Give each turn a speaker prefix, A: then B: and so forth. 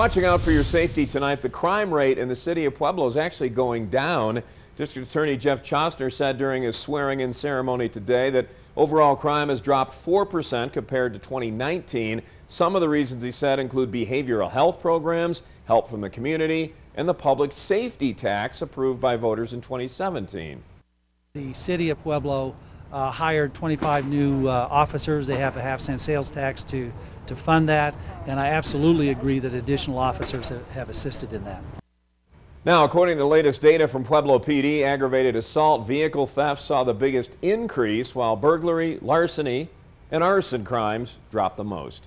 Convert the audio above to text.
A: Watching out for your safety tonight, the crime rate in the city of Pueblo is actually going down. District Attorney Jeff Chostner said during his swearing-in ceremony today that overall crime has dropped 4% compared to 2019. Some of the reasons he said include behavioral health programs, help from the community, and the public safety tax approved by voters in 2017.
B: The city of Pueblo uh, hired 25 new uh, officers. They have a half cent sales tax to, to fund that, and I absolutely agree that additional officers have, have assisted in that.
A: Now, according to the latest data from Pueblo PD, aggravated assault vehicle theft saw the biggest increase, while burglary, larceny, and arson crimes dropped the most.